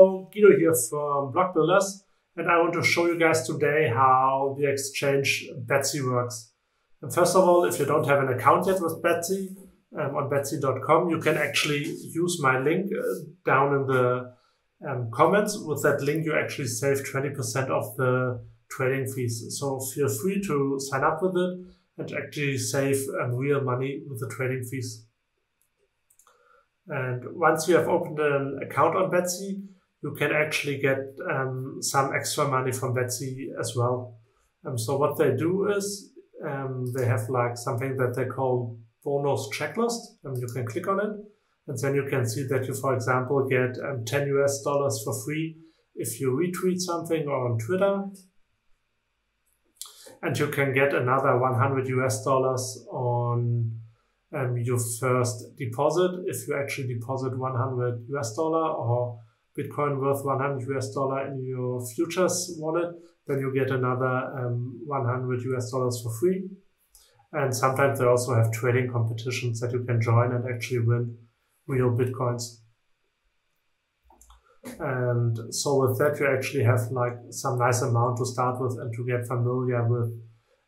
Guido here from Block Builders and I want to show you guys today how the exchange BTSE works. And first of all, if you don't have an account yet with BTSE um, on BTSE.com, you can actually use my link uh, down in the um, comments. With that link, you actually save 20% of the trading fees. So feel free to sign up with it and actually save um, real money with the trading fees. And once you have opened an account on BTSE, you can actually get um, some extra money from BTSE as well. Um, so what they do is um, they have like something that they call bonus checklist and you can click on it. And then you can see that you, for example, get um, 10 US dollars for free if you retweet something or on Twitter. And you can get another 100 US dollars on um, your first deposit if you actually deposit 100 US dollar or Bitcoin worth 100 US dollar in your futures wallet, then you get another um, 100 US dollars for free. And sometimes they also have trading competitions that you can join and actually win real Bitcoins. And so with that, you actually have like some nice amount to start with and to get familiar with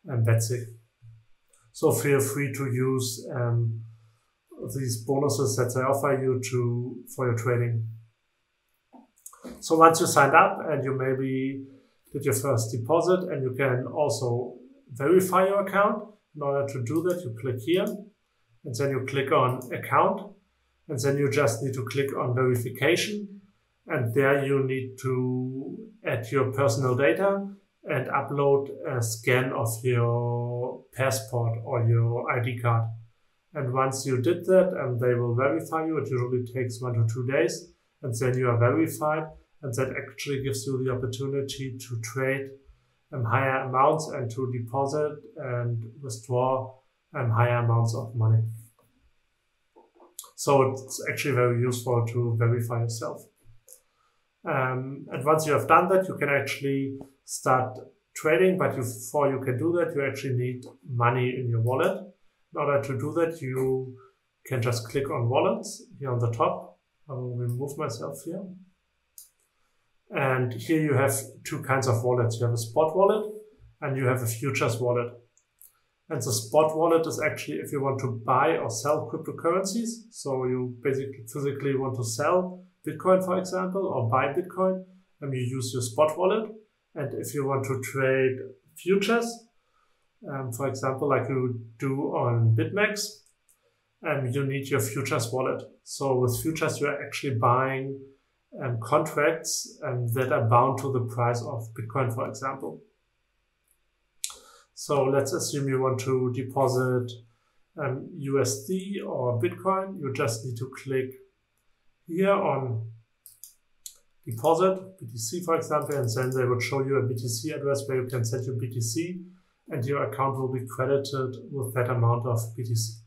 and that's it. So feel free to use um, these bonuses that they offer you to for your trading. So once you signed up and you maybe did your first deposit and you can also verify your account. In order to do that, you click here and then you click on account and then you just need to click on verification and there you need to add your personal data and upload a scan of your passport or your ID card. And once you did that, and they will verify you, it usually takes one to two days, and then you are verified, and that actually gives you the opportunity to trade um, higher amounts and to deposit and withdraw um, higher amounts of money. So it's actually very useful to verify yourself. Um, and once you have done that, you can actually start trading. But before you can do that, you actually need money in your wallet. In order to do that, you can just click on wallets here on the top. I will remove myself here. And here you have two kinds of wallets. You have a spot wallet and you have a futures wallet. And the spot wallet is actually if you want to buy or sell cryptocurrencies. So you basically physically want to sell Bitcoin, for example, or buy Bitcoin, and you use your spot wallet. And if you want to trade futures, um, for example, like you do on BitMEX, um, you need your futures wallet. So with futures, you're actually buying um, contracts um, that are bound to the price of Bitcoin, for example. So let's assume you want to deposit um, USD or Bitcoin. You just need to click here on deposit BTC, for example, and then they would show you a BTC address where you can set your BTC and your account will be credited with that amount of BTC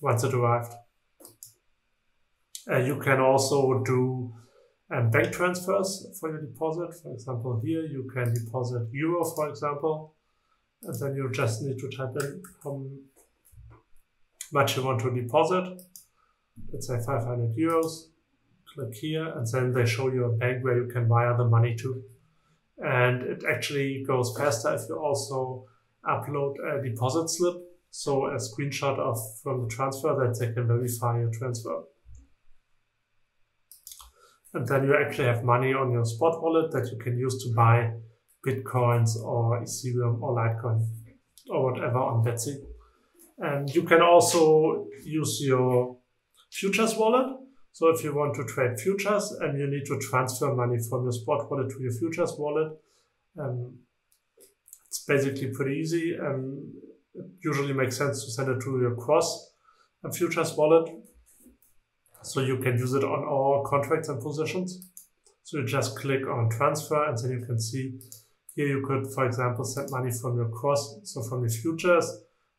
once it arrived. Uh, you can also do um, bank transfers for your deposit. For example, here you can deposit euro, for example, and then you just need to type in how much you want to deposit. Let's say 500 euros. Click here, and then they show you a bank where you can wire the money to. And it actually goes faster if you also upload a deposit slip, so a screenshot of from the transfer that they can verify your transfer. And then you actually have money on your spot wallet that you can use to buy Bitcoins or Ethereum or Litecoin or whatever on BTSE. And you can also use your futures wallet. So if you want to trade futures and you need to transfer money from your spot wallet to your futures wallet, um, it's basically pretty easy. and it usually makes sense to send it to your cross futures wallet so you can use it on all contracts and positions. So you just click on transfer and then you can see here you could, for example, send money from your cross, so from the futures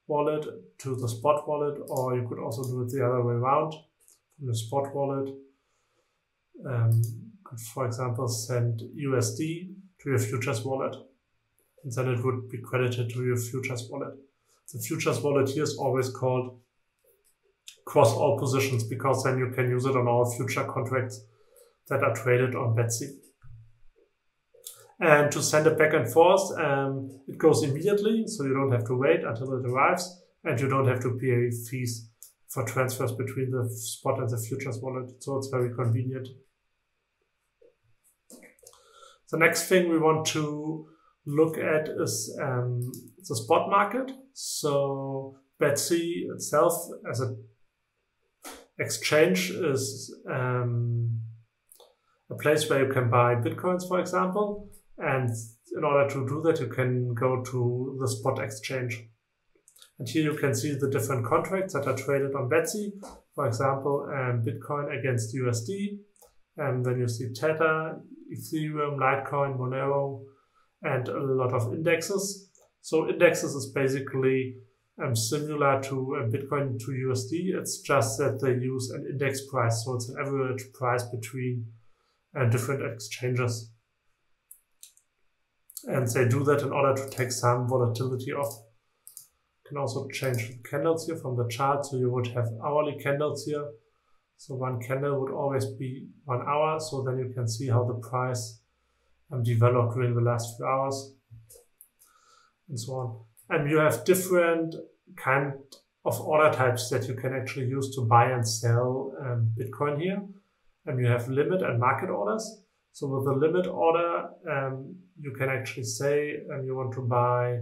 wallet to the spot wallet, or you could also do it the other way around from the spot wallet. Um, could, for example, send USD to your futures wallet, and then it would be credited to your futures wallet. The futures wallet here is always called cross all positions because then you can use it on all future contracts that are traded on BTSE. And to send it back and forth, um, it goes immediately, so you don't have to wait until it arrives, and you don't have to pay fees for transfers between the spot and the futures wallet. So it's very convenient. The next thing we want to look at is um, the spot market. So BTSE itself as a exchange is um, a place where you can buy bitcoins, for example. And in order to do that, you can go to the spot exchange. And here you can see the different contracts that are traded on BTSE. For example, um, Bitcoin against USD. And then you see Tether, Ethereum, Litecoin, Monero, and a lot of indexes. So indexes is basically um, similar to uh, Bitcoin to USD. It's just that they use an index price. So it's an average price between uh, different exchanges. And they do that in order to take some volatility off. You can also change the candles here from the chart. So you would have hourly candles here. So one candle would always be one hour. So then you can see how the price um, developed during the last few hours and so on. And you have different kind of order types that you can actually use to buy and sell um, Bitcoin here. And you have limit and market orders. So with the limit order, um, you can actually say um, you want to buy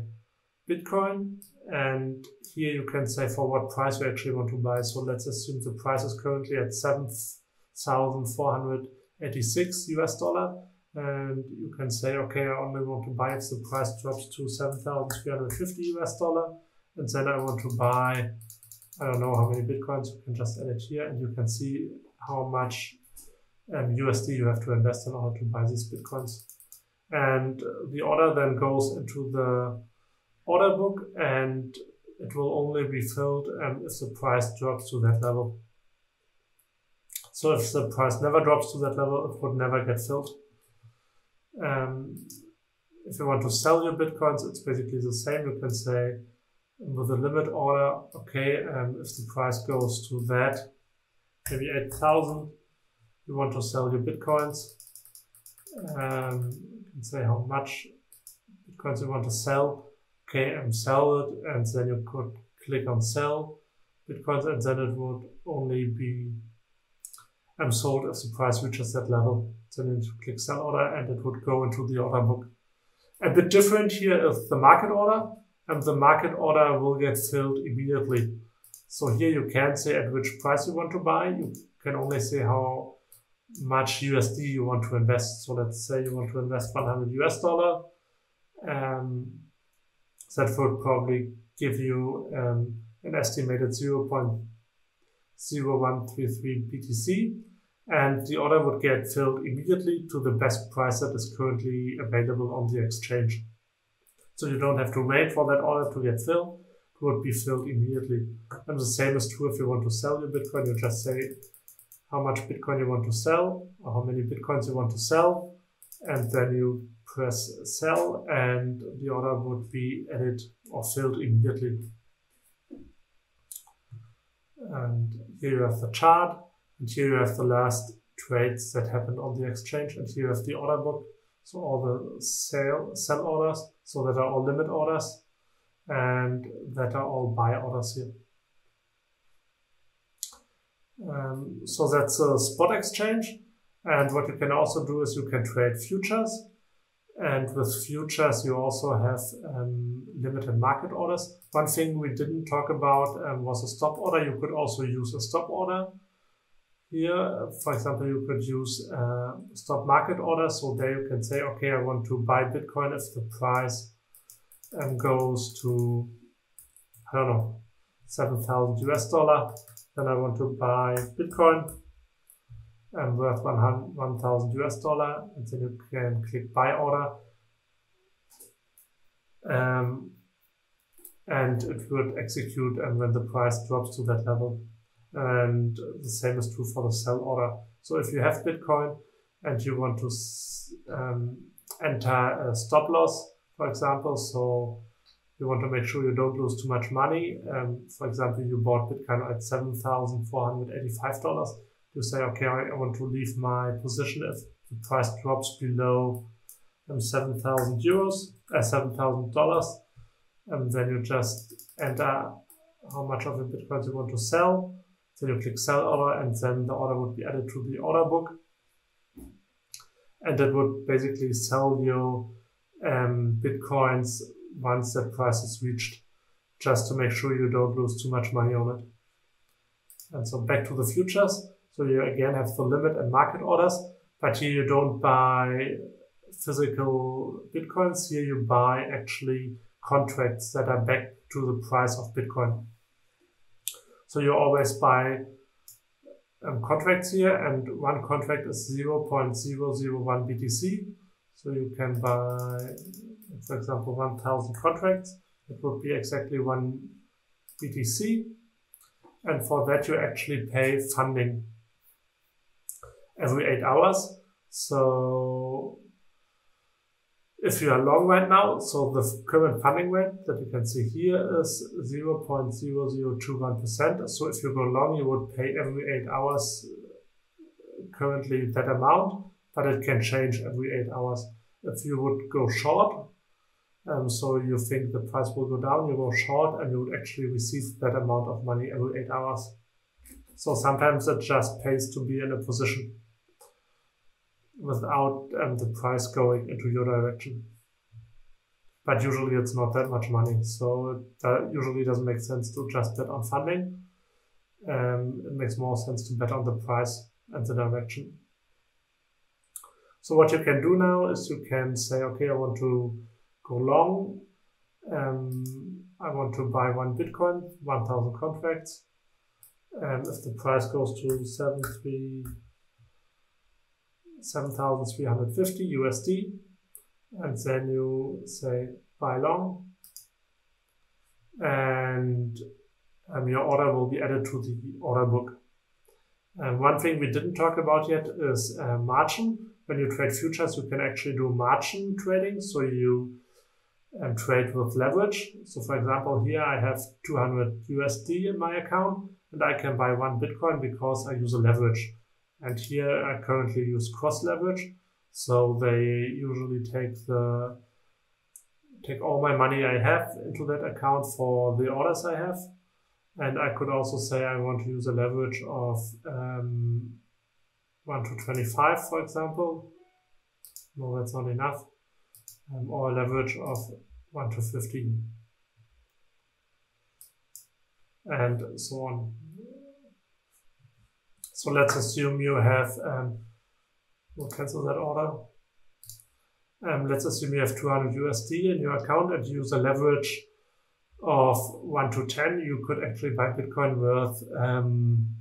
Bitcoin. And here you can say for what price you actually want to buy. So let's assume the price is currently at 7,486 US dollar and you can say, okay, I only want to buy if the price drops to 7,350 US dollar, and then I want to buy, I don't know how many bitcoins, you can just add it here, and you can see how much um, USD you have to invest in order to buy these bitcoins. And the order then goes into the order book, and it will only be filled um, if the price drops to that level. So if the price never drops to that level, it would never get filled. Um, if you want to sell your bitcoins, it's basically the same. You can say with a limit order, okay, um, if the price goes to that, maybe 8,000, you want to sell your bitcoins. Um, you can say how much bitcoins you want to sell. Okay, and sell it, and then you could click on sell bitcoins, and then it would only be um, sold if the price reaches that level. Then you click sell order and it would go into the order book. A bit different here is the market order and the market order will get filled immediately. So here you can say at which price you want to buy. You can only say how much USD you want to invest. So let's say you want to invest 100 US dollar. Um, that would probably give you um, an estimated 0.0133 BTC and the order would get filled immediately to the best price that is currently available on the exchange. So you don't have to wait for that order to get filled. It would be filled immediately. And the same is true if you want to sell your Bitcoin. You just say how much Bitcoin you want to sell or how many Bitcoins you want to sell. And then you press sell and the order would be added or filled immediately. And here you have the chart and here you have the last trades that happened on the exchange. And here you have the order book. So all the sale, sell orders. So that are all limit orders and that are all buy orders here. Um, so that's a spot exchange. And what you can also do is you can trade futures. And with futures, you also have um, limited market orders. One thing we didn't talk about um, was a stop order. You could also use a stop order here, for example, you could use uh, stop market order. So there you can say, okay, I want to buy Bitcoin if the price um, goes to, I don't know, 7,000 US dollar. Then I want to buy Bitcoin um, worth 1,000 US dollar. And then you can click buy order. Um, and it would execute and when the price drops to that level. And the same is true for the sell order. So if you have Bitcoin and you want to um, enter a stop loss, for example, so you want to make sure you don't lose too much money. Um, for example, you bought Bitcoin at $7,485. you say, okay, I want to leave my position if the price drops below um, 7,000 euros, uh, $7,000. And then you just enter how much of the Bitcoins you want to sell. Then you click sell order and then the order would be added to the order book. And that would basically sell you um, Bitcoins once that price is reached, just to make sure you don't lose too much money on it. And so back to the futures. So you again have the limit and market orders, but here you don't buy physical Bitcoins. Here you buy actually contracts that are back to the price of Bitcoin. So you always buy um, contracts here and one contract is 0.001 BTC. So you can buy, for example, 1000 contracts. It would be exactly one BTC. And for that, you actually pay funding every eight hours. So if you are long right now, so the current funding rate that you can see here is 0.0021%. So if you go long, you would pay every eight hours currently that amount, but it can change every eight hours. If you would go short, um, so you think the price will go down, you go short and you would actually receive that amount of money every eight hours. So sometimes it just pays to be in a position without um, the price going into your direction. But usually it's not that much money, so that usually doesn't make sense to just bet on funding. Um, it makes more sense to bet on the price and the direction. So what you can do now is you can say, okay, I want to go long. Um, I want to buy one Bitcoin, 1000 contracts. And if the price goes to 73 7,350 USD. And then you say buy long. And um, your order will be added to the order book. And one thing we didn't talk about yet is uh, margin. When you trade futures, you can actually do margin trading. So you um, trade with leverage. So for example, here I have 200 USD in my account and I can buy one Bitcoin because I use a leverage. And here I currently use cross leverage. So they usually take the take all my money I have into that account for the orders I have. And I could also say I want to use a leverage of um, 1 to 25, for example. No, that's not enough. Um, or a leverage of 1 to 15. And so on. So let's assume you have, um, we'll cancel that order. Um, let's assume you have 200 USD in your account and use a leverage of 1 to 10. You could actually buy Bitcoin worth um,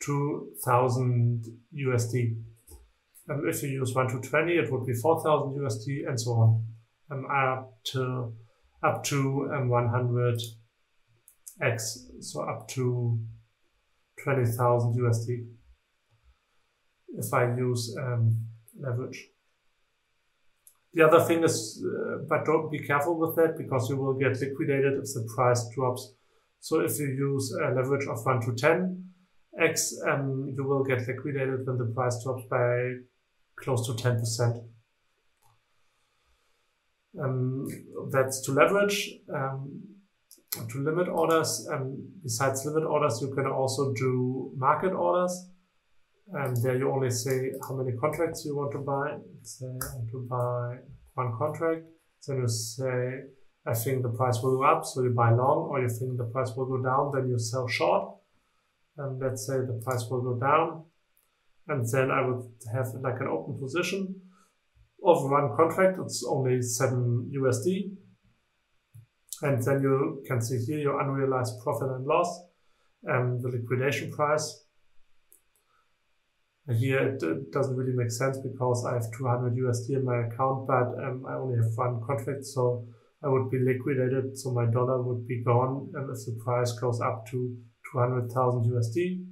2000 USD. Um, if you use 1 to 20, it would be 4000 USD and so on. Um, up to up to um, 100x, so up to 20,000 USD if I use um, leverage. The other thing is, uh, but don't be careful with that because you will get liquidated if the price drops. So if you use a leverage of 1 to 10 x, um, you will get liquidated when the price drops by close to 10%. Um, that's to leverage. Um, to limit orders. Um, besides limit orders, you can also do market orders. And there you only say how many contracts you want to buy. Say I want to buy one contract. Then you say, I think the price will go up, so you buy long, or you think the price will go down, then you sell short. And let's say the price will go down. And then I would have like an open position of one contract. It's only 7 USD and then you can see here your unrealized profit and loss and the liquidation price. Here it, doesn't really make sense because I have 200 USD in my account, but um, I only have one contract, so I would be liquidated, so my dollar would be gone and if the price goes up to 200,000 USD.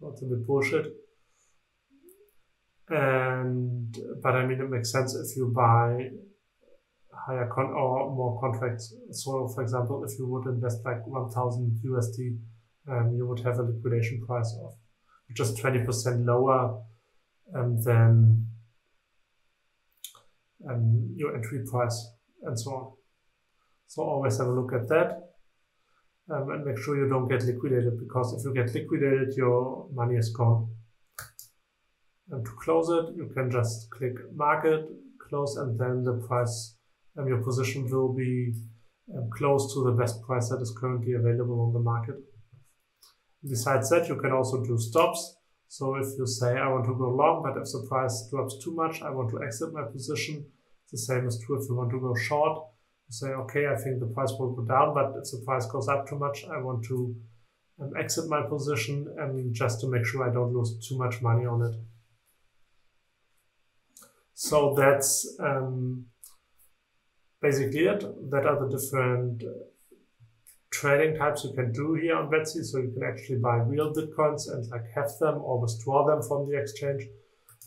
That's a bit bullshit. And, but I mean, it makes sense if you buy higher con or more contracts. So, for example, if you would invest like 1,000 USD, um, you would have a liquidation price of is 20% lower um, than um, your entry price and so on. So always have a look at that um, and make sure you don't get liquidated because if you get liquidated, your money is gone. And to close it, you can just click market, close, and then the price and your position will be um, close to the best price that is currently available on the market. Besides that, you can also do stops. So if you say, I want to go long, but if the price drops too much, I want to exit my position. The same is true if you want to go short. You say, okay, I think the price will go down, but if the price goes up too much, I want to um, exit my position and just to make sure I don't lose too much money on it. So that's um, basically it. That are the different trading types you can do here on BTSE. So you can actually buy real Bitcoins and like have them or withdraw them from the exchange.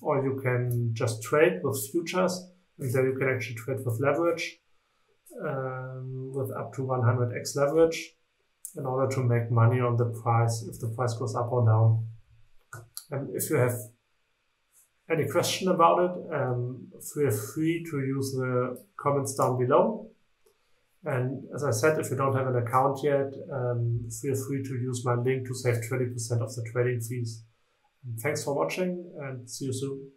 Or you can just trade with futures and then you can actually trade with leverage um, with up to 100x leverage in order to make money on the price if the price goes up or down. And if you have any question about it, um, feel free to use the comments down below. And as I said, if you don't have an account yet, um, feel free to use my link to save 20% of the trading fees. And thanks for watching and see you soon.